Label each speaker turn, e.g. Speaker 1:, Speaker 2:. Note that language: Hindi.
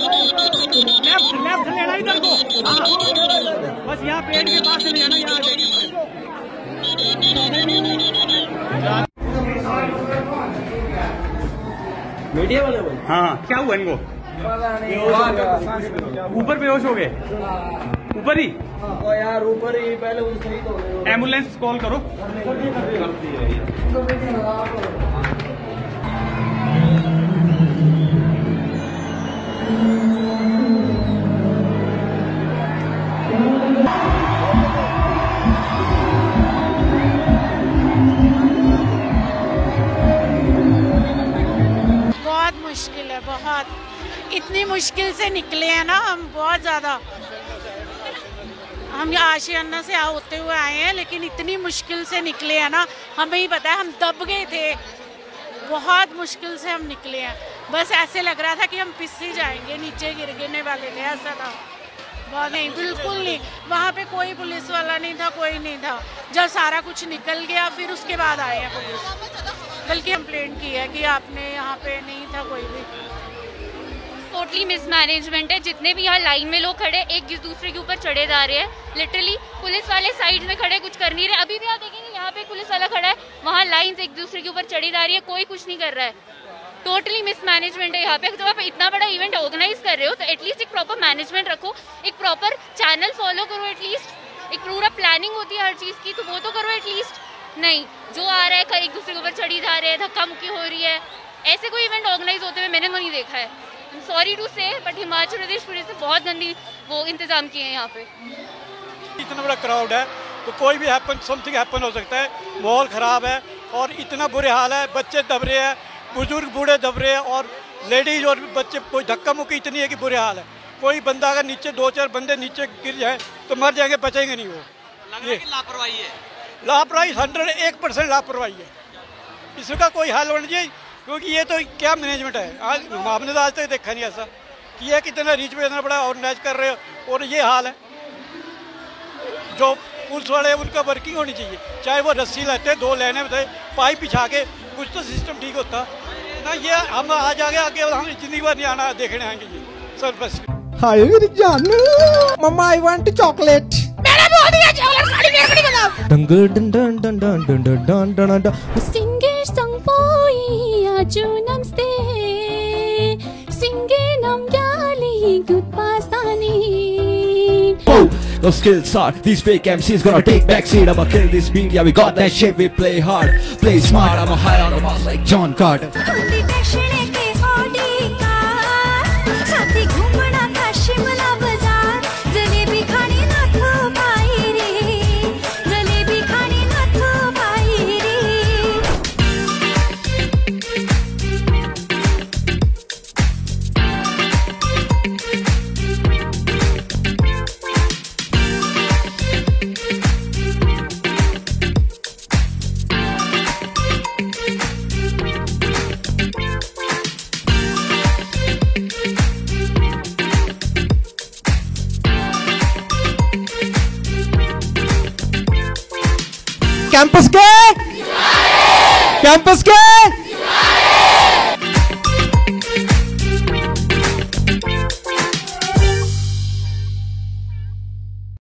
Speaker 1: लेफ़्ट लेफ़्ट लेना इधर को। हाँ। बस यहाँ पेड़ के पास हाँ। क्या हुआ इनको? ऊपर बेहोश हो गए। ऊपर ही?
Speaker 2: यार ऊपर ही पहले उनसे ही तो
Speaker 1: एंबुलेंस कॉल करो।
Speaker 3: इतनी मुश्किल से निकले हैं ना हम, बहुत ज़्यादा। हम आशियाना से होते हुए आए हैं, लेकिन इतनी मुश्किल से निकले हैं ना। हमें ही पता है, हम दब गए थे। बहुत मुश्किल से हम निकले हैं। बस ऐसे लग रहा था कि हम पिस ही जाएँगे, नीचे गिर गिरने वाले थे, ऐसा था। बहुत नहीं, बिल्कुल नहीं। वहाँ पे कोई पुलिस वाला नहीं था, कोई नहीं था। जब सारा कुछ निकल गया, फिर उसके बाद आए हैं पुलिस। बल्कि कंप्लेंट की है कि आपने यहाँ पे नहीं था कोई भी।
Speaker 4: टोटली मिसमैनेजमेंट है। जितने भी यहाँ लाइन में लोग खड़े एक दूसरे के ऊपर चढ़े जा रहे हैं। लिटरली पुलिस वाले साइड में खड़े, कुछ कर नहीं रहे। अभी भी आप देखेंगे, यहाँ पे पुलिस वाला खड़ा है। वहाँ लाइन एक दूसरे के ऊपर चढ़ी जा रही है। कोई कुछ नहीं कर रहा है। टोटली मिसमैनेजमेंट है यहाँ पे। जब आप इतना बड़ा इवेंट ऑर्गेनाइज कर रहे हो तो एटलीस्ट एक प्रॉपर मैनेजमेंट रखो। एक प्रॉपर चैनल फॉलो करो एटलीस्ट एक पूरा प्लानिंग होती है हर चीज़ की तो वो तो करो एटलीस्ट नहीं, जो आ रहा है, एक दूसरे के ऊपर चढ़ी जा रहे हैं धक्का मुक्की हो रही है। ऐसे कोई इवेंट ऑर्गेनाइज होते हुए मैंने तो नहीं देखा है। Sorry to say but Himachal Pradesh police ने बहुत गंदी वो इंतज़ाम किए हैं यहाँ पे।
Speaker 5: इतना बड़ा क्राउड है तो कोई भी हैपन समथिंग हैपन हो सकता है। माहौल ख़राब है और इतना बुरे हाल है बच्चे दब रहे हैं बुज़ुर्ग बूढ़े दब रहे हैं और लेडीज़ और बच्चे कोई धक्का मुक्की इतनी है कि बुरे हाल है। कोई बंदा अगर नीचे दो चार बंदे नीचे गिर जाए तो मर जाएँगे बचेंगे नहीं वो। ये।
Speaker 2: लापरवाही है।
Speaker 5: लापरवाही हंड्रेड एक परसेंट लापरवाही है। इसका कोई हल होना चाहिए क्योंकि ये तो क्या मैनेजमेंट है? आज आपने तो आज तक देखा नहीं ऐसा कि ये कितना रीच में इतना बड़ा ऑर्गेनाइज कर रहे हो और ये हाल है। जो पुलिस वाले उनका वर्किंग होनी चाहिए। चाहे वो रस्सी लेते दो लेने में पाइप बिछा के कुछ तो सिस्टम ठीक होता। ना ये हम आज आगे आगे हम ज़िंदगी भर नहीं आना देखने आएँगे जी। सर बस।
Speaker 6: हाय मेरी जान। मम्मा आई वांट चॉकलेट
Speaker 3: मैंने बोल दिया चॉकलेट खाली मेरे को नहीं बताओ
Speaker 6: डंग डन डन डन डन डन डन डन
Speaker 4: सिंग ajunam stay Singenam yali good pasani
Speaker 6: Whoa, oh, those skills are these fake MCs gonna take backseat. I'ma kill this beat. Yeah, we got that shit. We play hard, play smart. I'm a high on a boss like John Carter. Campus के कैंपस के